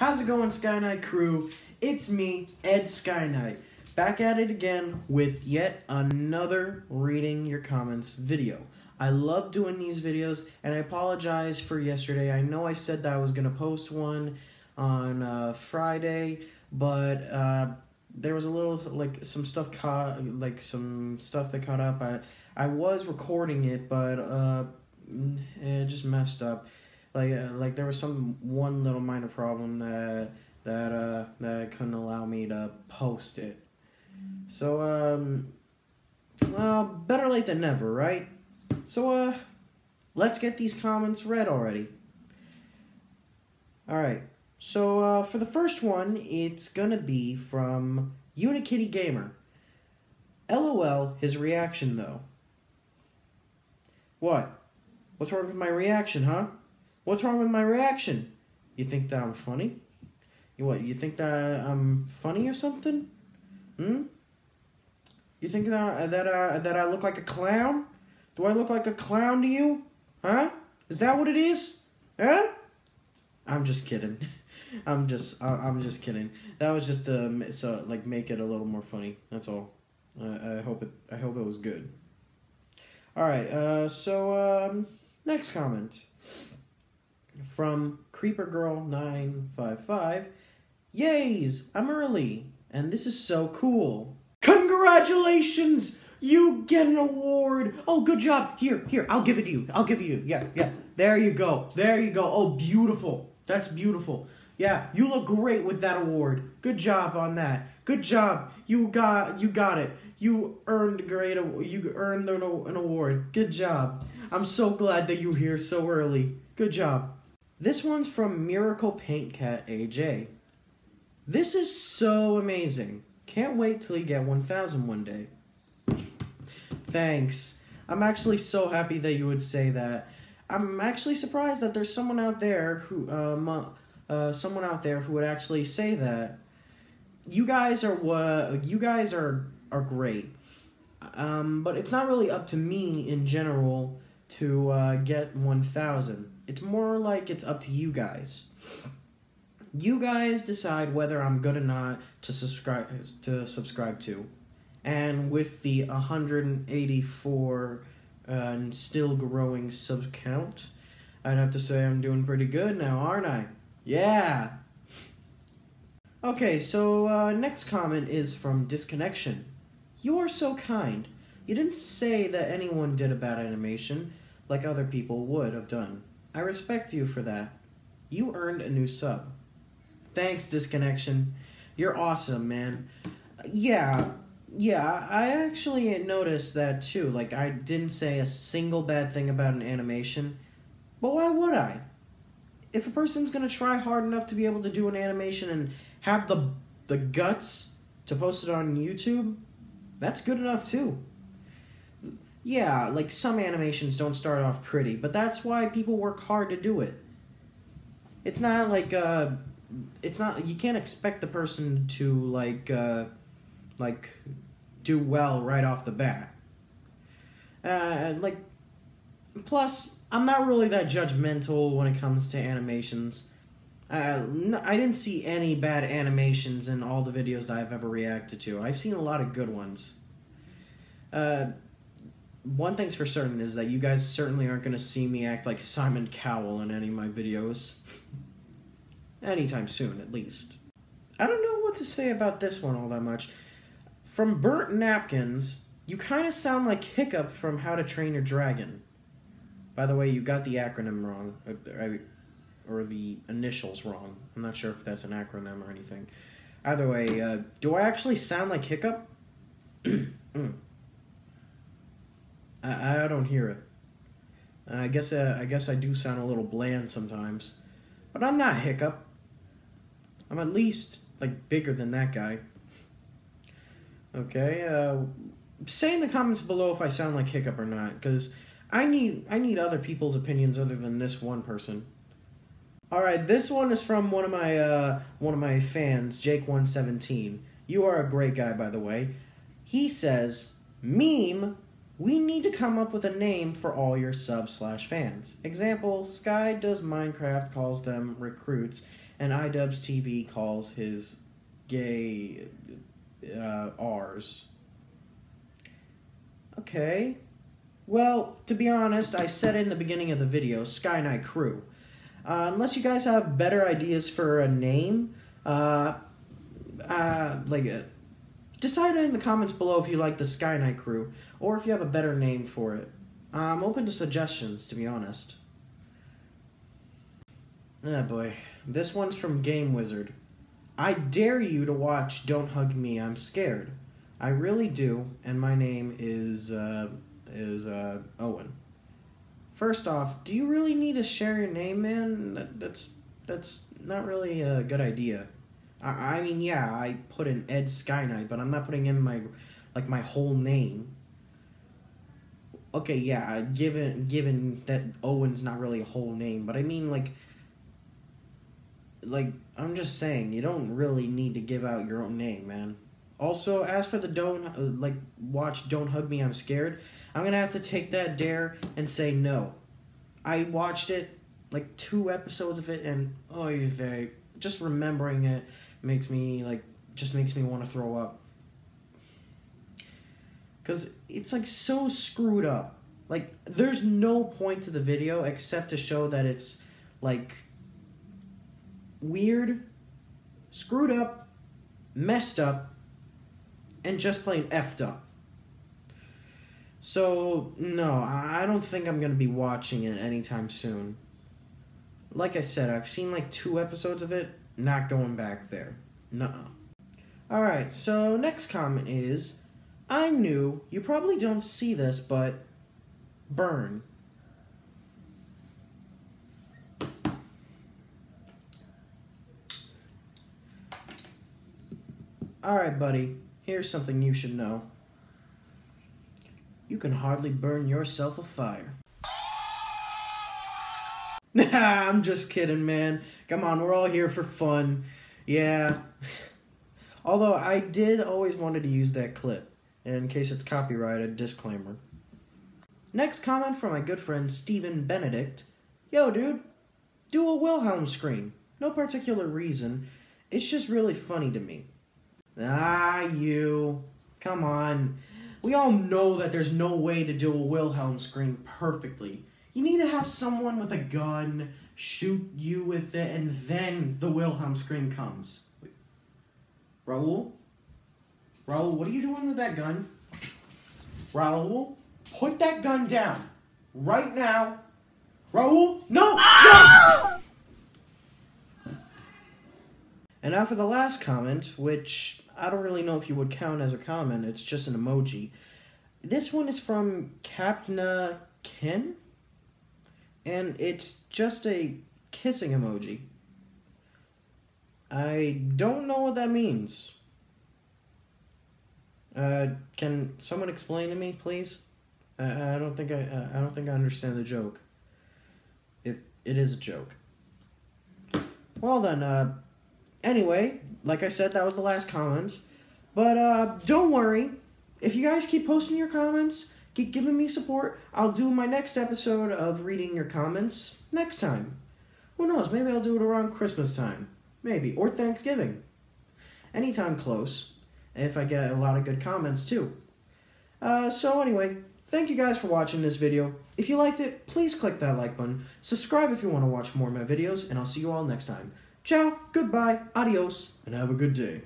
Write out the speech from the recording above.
How's it going, SkyNight crew? It's me, Ed SkyNight, back at it again with yet another reading your comments video. I love doing these videos, and I apologize for yesterday. I know I said that I was gonna post one on uh, Friday, but uh, there was a little like some stuff caught, like some stuff that caught up. I I was recording it, but uh, it just messed up. Like uh, like there was some one little minor problem that that uh that couldn't allow me to post it. So um, well, better late than never, right? So uh, let's get these comments read already. All right. So uh, for the first one, it's gonna be from Unikitty Gamer. LOL, his reaction though. What? What's wrong with my reaction, huh? What's wrong with my reaction? You think that I'm funny? You what? You think that I'm funny or something? Hmm? You think that that uh, that I look like a clown? Do I look like a clown to you? Huh? Is that what it is? Huh? I'm just kidding. I'm just I'm just kidding. That was just to so like make it a little more funny. That's all. Uh, I hope it I hope it was good. All right. Uh, so um, next comment from Creeper Girl nine five five. Yays! I'm early, and this is so cool. Congratulations! You get an award. Oh, good job. Here, here. I'll give it to you. I'll give it to you. Yeah, yeah. There you go. There you go. Oh, beautiful. That's beautiful. Yeah, you look great with that award. Good job on that. Good job. You got you got it. You earned great. You earned an award. Good job. I'm so glad that you're here so early. Good job. This one's from Miracle Paint Cat AJ. This is so amazing. Can't wait till you get 1,000 one day. Thanks. I'm actually so happy that you would say that. I'm actually surprised that there's someone out there who um uh, someone out there who would actually say that. You guys are what you guys are are great, um, but it's not really up to me in general to uh, get one thousand. It's more like it's up to you guys. You guys decide whether I'm good or not to subscribe to subscribe to, and with the 184 uh, and still growing sub count, I'd have to say I'm doing pretty good now, aren't I? Yeah. Okay, so uh, next comment is from Disconnection. You are so kind. You didn't say that anyone did a bad animation like other people would have done. I respect you for that. You earned a new sub. Thanks, Disconnection. You're awesome, man. Yeah, yeah, I actually noticed that too. Like, I didn't say a single bad thing about an animation. But why would I? if a person's gonna try hard enough to be able to do an animation and have the the guts to post it on YouTube, that's good enough too. Yeah, like some animations don't start off pretty, but that's why people work hard to do it. It's not like uh it's not you can't expect the person to like uh like do well right off the bat. Uh like plus I'm not really that judgmental when it comes to animations. Uh, I didn't see any bad animations in all the videos that I've ever reacted to. I've seen a lot of good ones. Uh, one thing's for certain is that you guys certainly aren't going to see me act like Simon Cowell in any of my videos. Anytime soon, at least. I don't know what to say about this one all that much. From Burnt Napkins, you kind of sound like Hiccup from How to Train Your Dragon. By the way, you got the acronym wrong, or the initials wrong. I'm not sure if that's an acronym or anything. Either way, uh, do I actually sound like Hiccup? I, I don't hear it. I guess uh, I guess I do sound a little bland sometimes, but I'm not Hiccup. I'm at least like bigger than that guy. Okay, uh, say in the comments below if I sound like Hiccup or not, because I need I need other people's opinions other than this one person. All right, this one is from one of my uh, one of my fans, Jake117. You are a great guy, by the way. He says, "Meme, we need to come up with a name for all your sub slash fans. Example: Sky does Minecraft, calls them recruits, and iDubbbz TV calls his gay uh, R's. Okay. Well, to be honest, I said in the beginning of the video, SkyNight Crew. Uh, unless you guys have better ideas for a name, uh, uh, like, uh, decide in the comments below if you like the SkyNight Crew, or if you have a better name for it. I'm open to suggestions, to be honest. Ah, boy. This one's from Game Wizard. I dare you to watch Don't Hug Me, I'm Scared. I really do, and my name is, uh, is, uh, Owen. First off, do you really need to share your name, man? That, that's, that's not really a good idea. I, I mean, yeah, I put in Ed SkyNight, but I'm not putting in my, like, my whole name. Okay, yeah, given, given that Owen's not really a whole name, but I mean, like, like I'm just saying, you don't really need to give out your own name, man. Also, as for the don't uh, like watch Don't Hug Me, I'm Scared, I'm gonna have to take that dare and say no. I watched it like two episodes of it, and oh, just remembering it makes me like just makes me want to throw up. Cause it's like so screwed up. Like there's no point to the video except to show that it's like weird, screwed up, messed up, and just plain effed up. So, no, I don't think I'm to be watching it anytime soon. Like I said, I've seen like two episodes of it, not going back there. Nuh Alright, so next comment is I'm new, you probably don't see this, but burn. Alright, buddy, here's something you should know. You can hardly burn yourself a fire. Nah, I'm just kidding, man. Come on, we're all here for fun. Yeah. Although I did always wanted to use that clip. In case it's copyrighted, disclaimer. Next comment from my good friend Steven Benedict. Yo, dude, do a Wilhelm scream. No particular reason. It's just really funny to me. Ah, you. Come on. We all know that there's no way to do a Wilhelm scream perfectly. You need to have someone with a gun shoot you with it, and then the Wilhelm scream comes. Wait. Raul? Raul, what are you doing with that gun? Raul, put that gun down. Right now. Raul, no! No! And now for the last comment, which I don't really know if you would count as a comment, it's just an emoji. This one is from Capna Ken, and it's just a kissing emoji. I don't know what that means. Uh, can someone explain to me, please? I, I don't think I I don't think I understand the joke. If it is a joke. Well then, uh, Anyway, like I said, that was the last comment. But uh, don't worry. If you guys keep posting your comments, keep giving me support, I'll do my next episode of reading your comments next time. Who knows? Maybe I'll do it around Christmas time. Maybe. Or Thanksgiving. Anytime close. If I get a lot of good comments, too. Uh, so, anyway, thank you guys for watching this video. If you liked it, please click that like button. Subscribe if you want to watch more of my videos, and I'll see you all next time. Ciao, goodbye, adios, and have a good day.